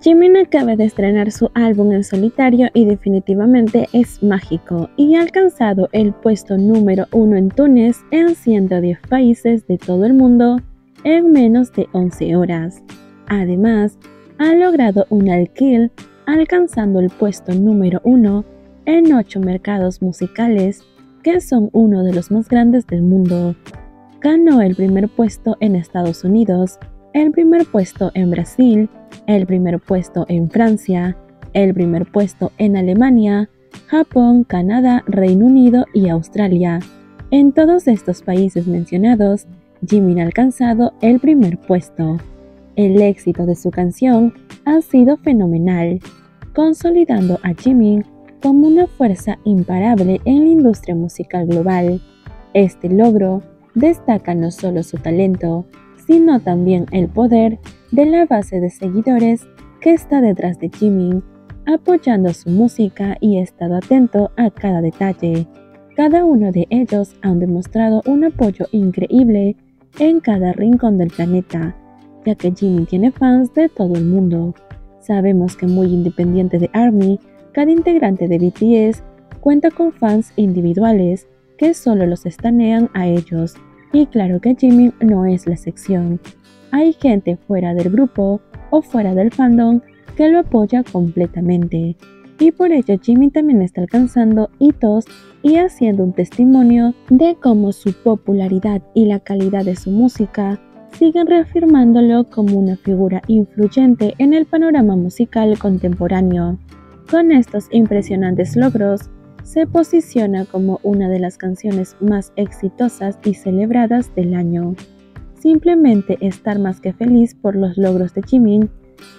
Jimin acaba de estrenar su álbum en solitario y definitivamente es mágico y ha alcanzado el puesto número uno en Túnez en 110 países de todo el mundo en menos de 11 horas. Además, ha logrado un alquil alcanzando el puesto número uno en 8 mercados musicales que son uno de los más grandes del mundo. Ganó el primer puesto en Estados Unidos, el primer puesto en Brasil, el primer puesto en Francia, el primer puesto en Alemania, Japón, Canadá, Reino Unido y Australia. En todos estos países mencionados, Jimin ha alcanzado el primer puesto. El éxito de su canción ha sido fenomenal, consolidando a Jimin como una fuerza imparable en la industria musical global. Este logro destaca no solo su talento, sino también el poder de la base de seguidores que está detrás de Jimin, apoyando su música y estado atento a cada detalle. Cada uno de ellos han demostrado un apoyo increíble en cada rincón del planeta, ya que Jimin tiene fans de todo el mundo. Sabemos que muy independiente de ARMY, cada integrante de BTS cuenta con fans individuales que solo los estanean a ellos y claro que Jimin no es la excepción. Hay gente fuera del grupo o fuera del fandom que lo apoya completamente. Y por ello Jimin también está alcanzando hitos y haciendo un testimonio de cómo su popularidad y la calidad de su música siguen reafirmándolo como una figura influyente en el panorama musical contemporáneo. Con estos impresionantes logros, se posiciona como una de las canciones más exitosas y celebradas del año. Simplemente estar más que feliz por los logros de Jimin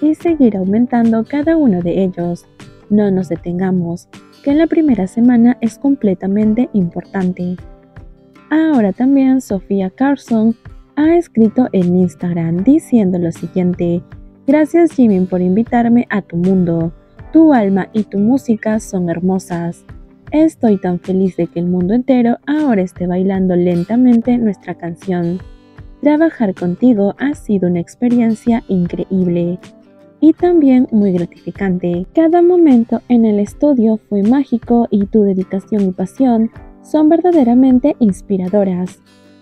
y seguir aumentando cada uno de ellos. No nos detengamos, que la primera semana es completamente importante. Ahora también Sofía Carson ha escrito en Instagram diciendo lo siguiente, gracias Jimin por invitarme a tu mundo, tu alma y tu música son hermosas. Estoy tan feliz de que el mundo entero ahora esté bailando lentamente nuestra canción. Trabajar contigo ha sido una experiencia increíble y también muy gratificante. Cada momento en el estudio fue mágico y tu dedicación y pasión son verdaderamente inspiradoras.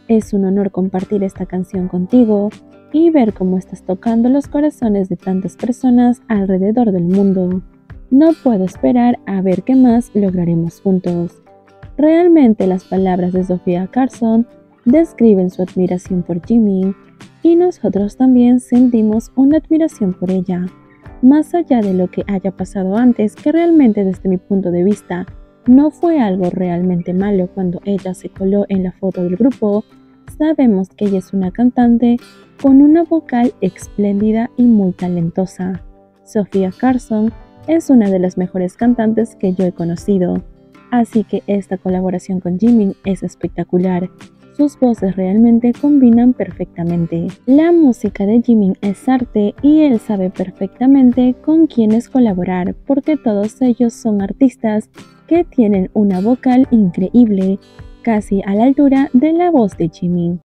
Es un honor compartir esta canción contigo y ver cómo estás tocando los corazones de tantas personas alrededor del mundo. No puedo esperar a ver qué más lograremos juntos. Realmente las palabras de Sofía Carson describen su admiración por Jimmy y nosotros también sentimos una admiración por ella. Más allá de lo que haya pasado antes, que realmente desde mi punto de vista no fue algo realmente malo cuando ella se coló en la foto del grupo, sabemos que ella es una cantante con una vocal espléndida y muy talentosa. Sofía Carson es una de las mejores cantantes que yo he conocido, así que esta colaboración con Jimin es espectacular. Sus voces realmente combinan perfectamente. La música de Jimin es arte y él sabe perfectamente con quiénes colaborar porque todos ellos son artistas que tienen una vocal increíble, casi a la altura de la voz de Jimin.